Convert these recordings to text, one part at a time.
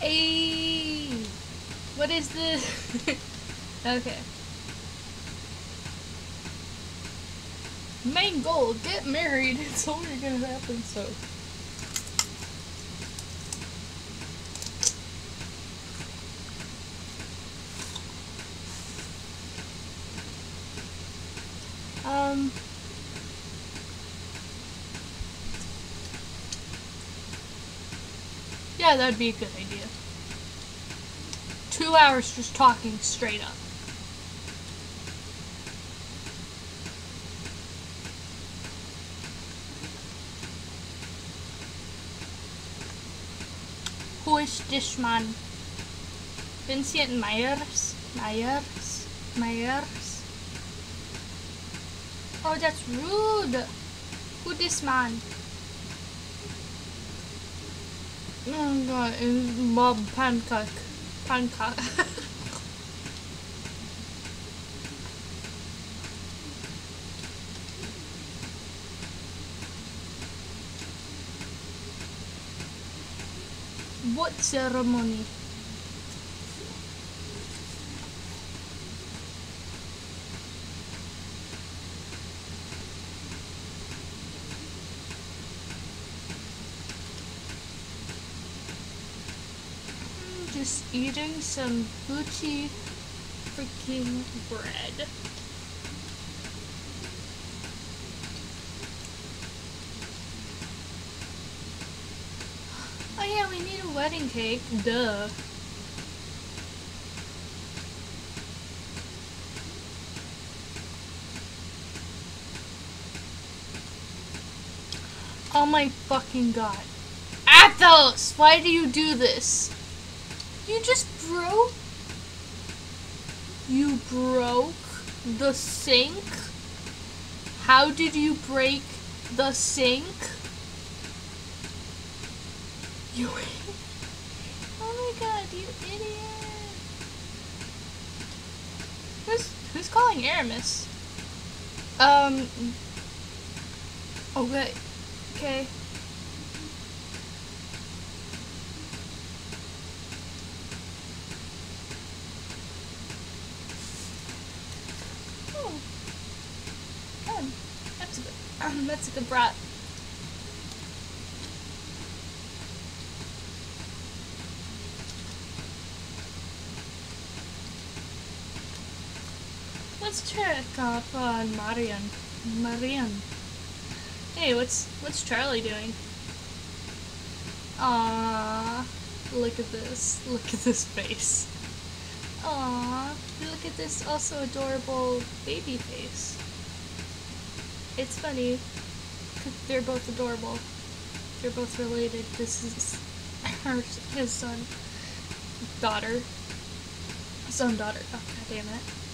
Hey, what is this? okay. Main goal, get married. It's only gonna happen so. Um. Yeah, that'd be a good idea. Two hours just talking straight up. Who is this man? Vincent Myers? Myers? Myers? Oh, that's rude. Who this man? Oh god, it's Bob Pancake. Pancake. what ceremony? Just eating some Gucci freaking bread. Oh yeah, we need a wedding cake. Duh. Oh my fucking god. Athos! Why do you do this? You just broke? You broke the sink? How did you break the sink? You. Oh my god, you idiot! Who's who's calling Aramis? Um. Okay. Okay. Oh. Um, that's a good. That's a good brat. Let's check up on Marian. Marian. Hey, what's what's Charlie doing? Aww. Look at this. Look at this face. Aww. Look at this also adorable baby face. It's funny. they're both adorable. They're both related. This is her, his son. Daughter. Son, daughter. Oh, god damn it.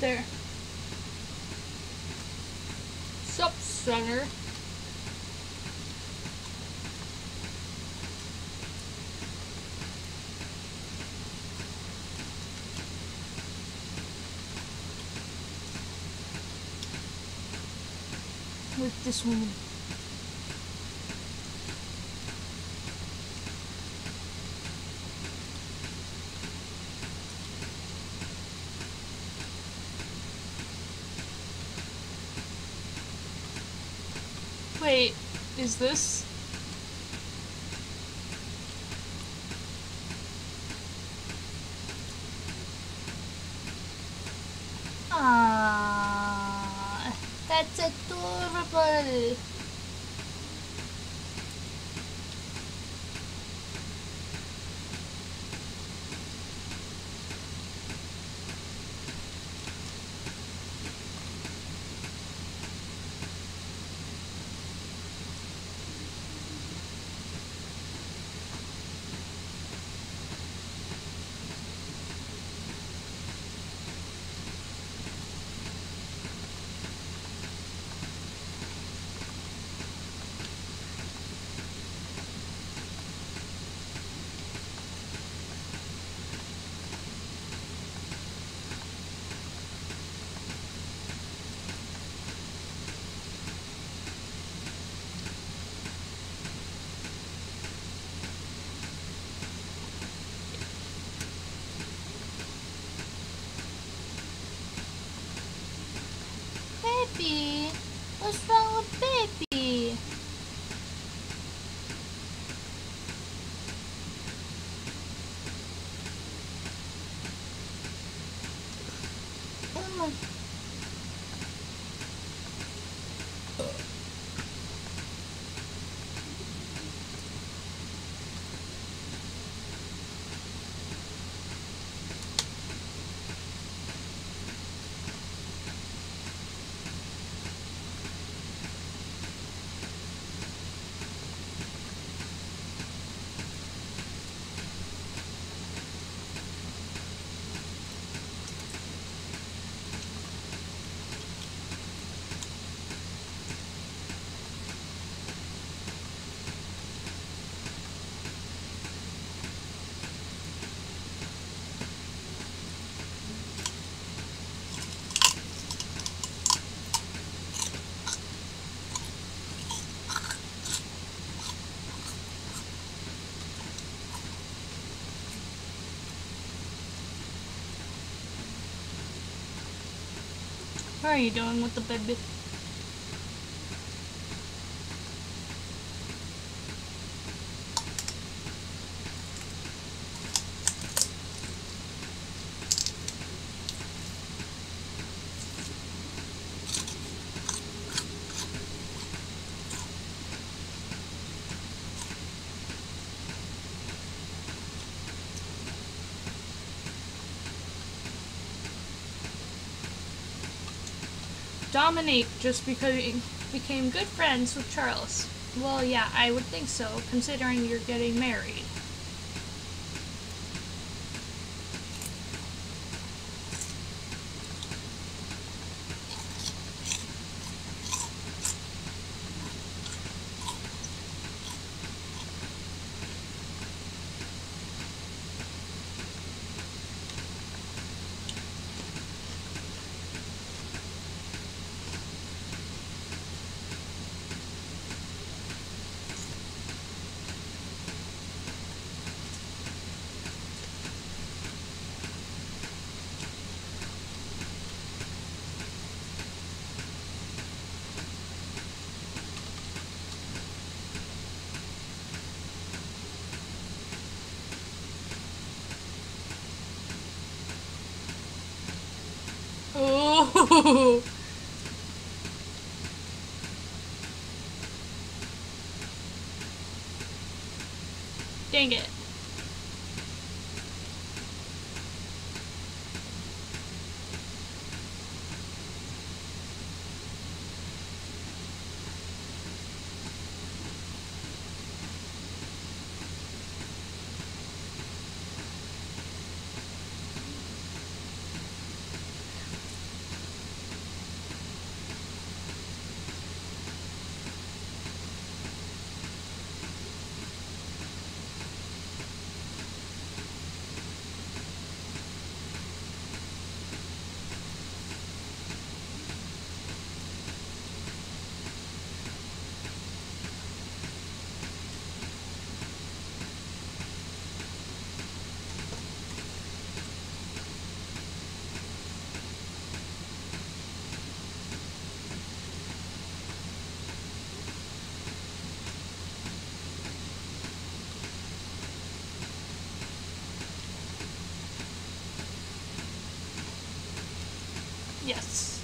There. Sup, Strunger? With this woman. Wait, is this? Ah, that's adorable. Baby, what's wrong with baby? Oh. Are you doing with the baby? Domonique just because became good friends with Charles. Well, yeah, I would think so, considering you're getting married. Dang it. Yes.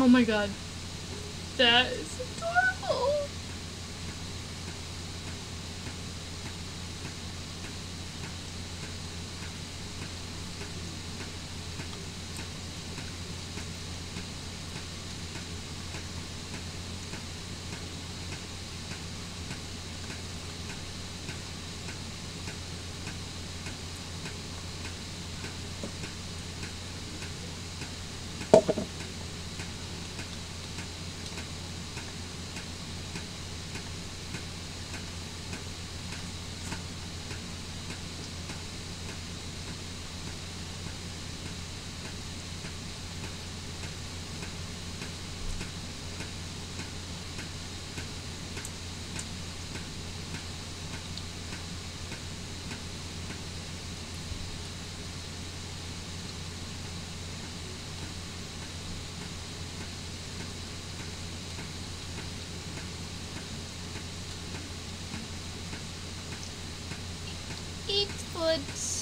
Oh my god. That is adorable. Eat